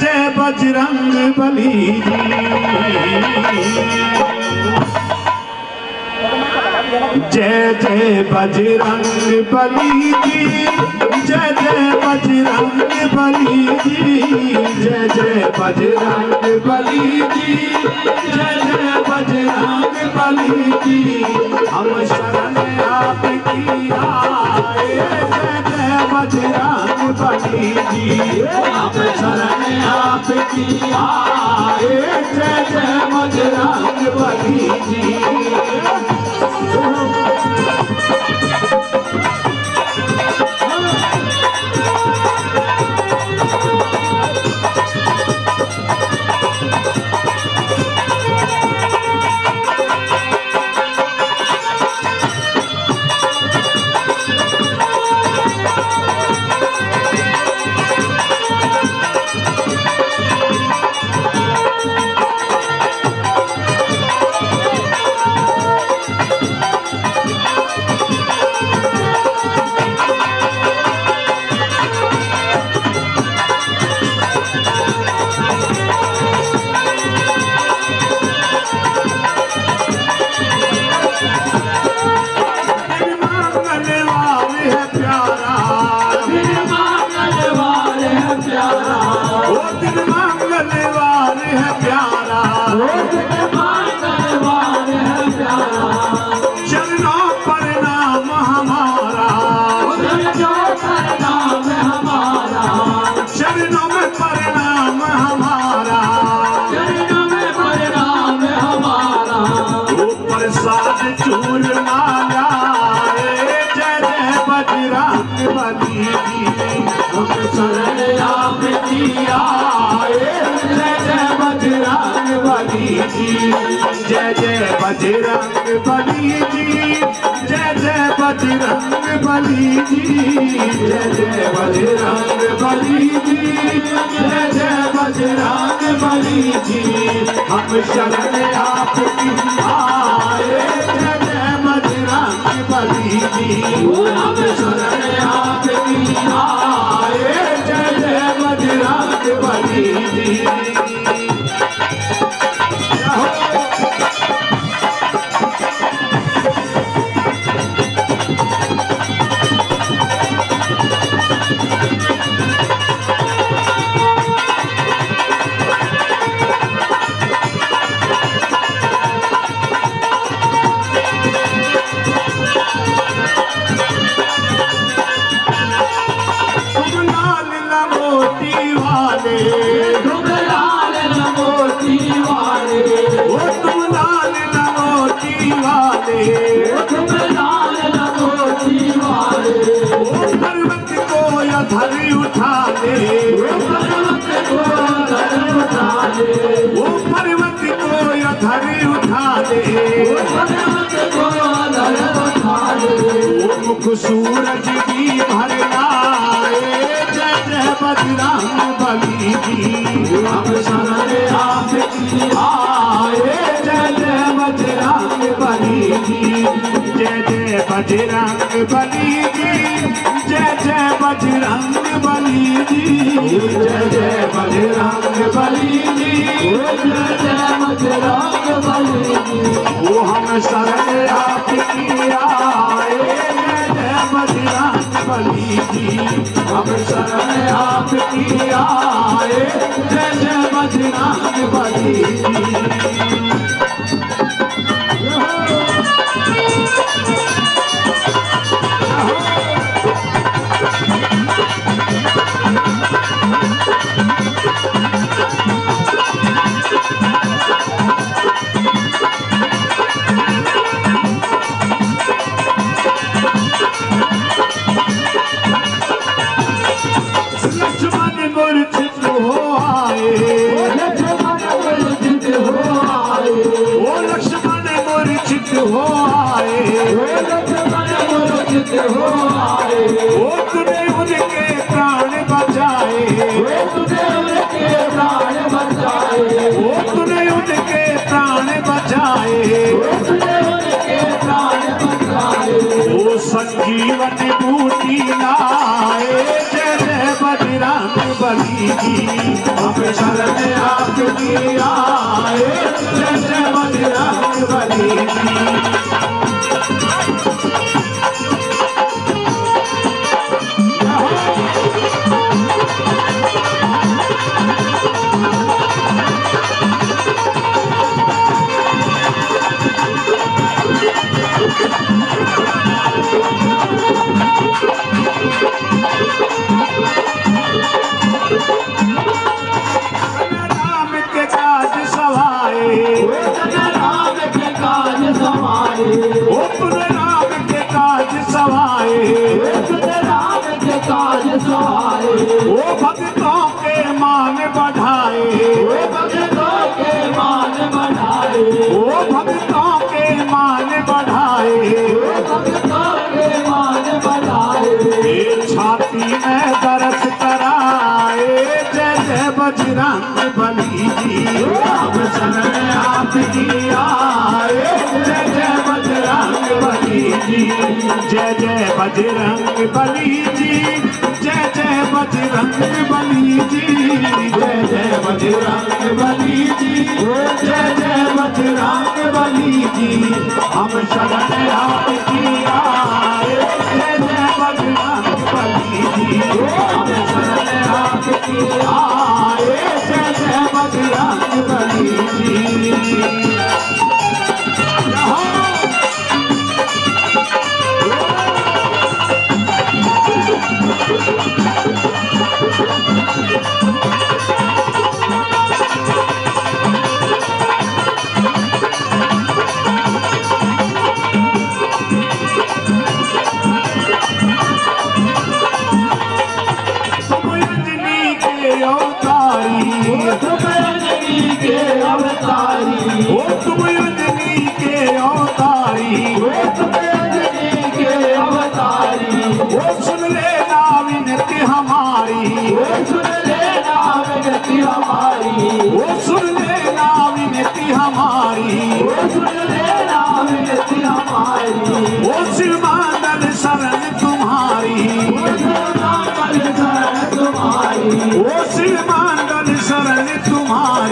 जय बजरंग बली। जय जय बजरंग बली जी, जय जय बजरंग बली जी, जय जय बजरंग बली जी, जय जय बजरंग बली जी। हम शरण आपकी आए, जय जय बजरंग बली जी। जय जय बजरंग बली जी जी जय जय बजरंग बली जी जय जय बजरंग बली जी जय जय बजरंग बली जी जय जय बजरंग बली जी हम शरण आपकी आए सूरज की भर जय जय बजरंग बली हम आपकी आए। जय जय बजरंग बली जय जय बजरंग बली जी जय जय बजरंग बली जी जय जय बजरंग बली जी जय जय बजरंग आए जय जय बजरंग बली बजरंग बली जी जी राम के काज सवाए। राम के काज भक्तों के मान बढ़ाए। भक्तों के मान बढ़ाए। छाती में दर्द कराए। जय जय बजरंग बली जी। हम शरण आपकी। जय जय बजरंग बली जी, जय जय बजरंग बली जी, जय जय बजरंग बली जी, जय जय बजरंग बली जी। हम शरण आपकी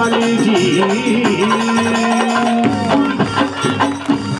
वाली जी